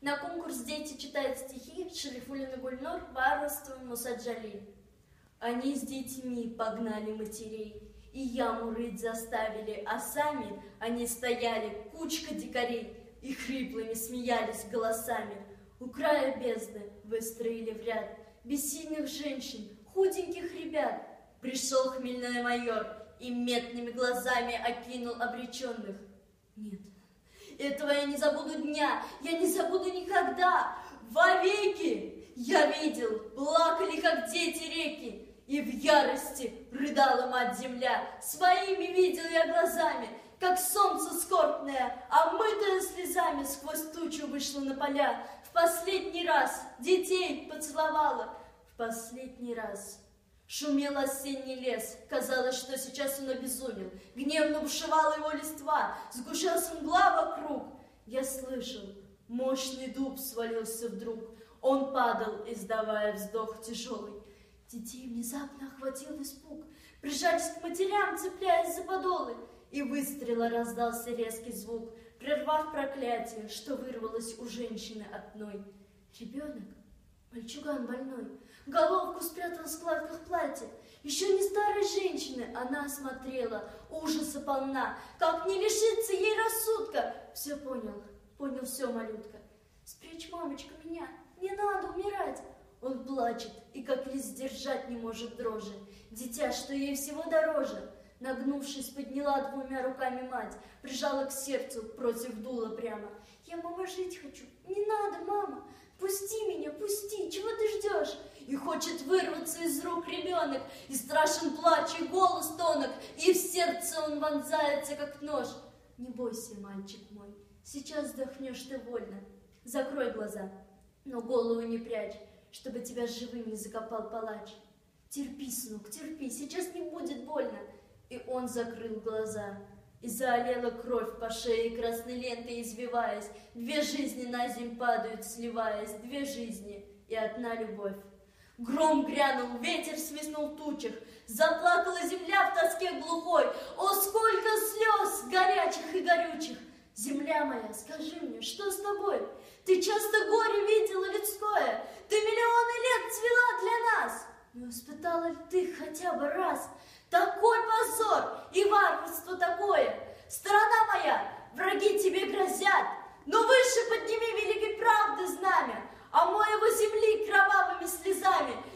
На конкурс дети читают стихи Шарифулина Гульнор, Варварство Мусаджали. Они с детьми погнали матерей, и яму рыть заставили, а сами они стояли, кучка дикарей, и хриплыми смеялись голосами. У края бездны выстроили в ряд бессильных женщин, худеньких ребят. Пришел хмельной майор и метными глазами окинул обреченных. Нет, этого я не забуду дня, я не забуду никогда, вовеки. Я видел, плакали, как дети реки, и в ярости рыдала мать-земля. Своими видел я глазами, как солнце скорбное, омытое слезами сквозь тучу вышло на поля. В последний раз детей поцеловала, в последний раз Шумел осенний лес, казалось, что сейчас он обезумел. Гневно бушевала его листва, сгущался мгла вокруг. Я слышал, мощный дуб свалился вдруг. Он падал, издавая вздох тяжелый. Детей внезапно охватил испуг. Прижались к матерям, цепляясь за подолы. И выстрела раздался резкий звук, прервав проклятие, что вырвалось у женщины одной. Ребенок, мальчуган больной, головку спрятала в складках платья. Еще не старой женщины она смотрела, ужаса полна, как не лишиться ей рассудка. Все понял, понял все, малютка. Спрячь, мамочка, меня, не надо умирать. Он плачет и как лист сдержать не может дрожи. Дитя, что ей всего дороже. Нагнувшись, подняла двумя руками мать, прижала к сердцу, против дула прямо. Я, мама, жить хочу. Не надо, мама. Пусти, чего ты ждешь? И хочет вырваться из рук ребенок, и страшен плач, и голос тонок, и в сердце он вонзается, как нож. Не бойся, мальчик мой, сейчас вздохнешь ты вольно. Закрой глаза, но голову не прячь, чтобы тебя живым не закопал палач. Терпи, сынок, терпи, сейчас не будет больно. И он закрыл глаза. И заолела кровь по шее красной лентой извиваясь. Две жизни на земь падают, сливаясь, две жизни и одна любовь. Гром грянул, ветер свистнул в тучах, Заплакала земля в тоске глухой. О, сколько слез горячих и горючих! Земля моя, скажи мне, что с тобой? Ты часто горе видела людское, Ты миллионы лет цвела для нас, Но испытала ли ты хотя бы раз — sabe?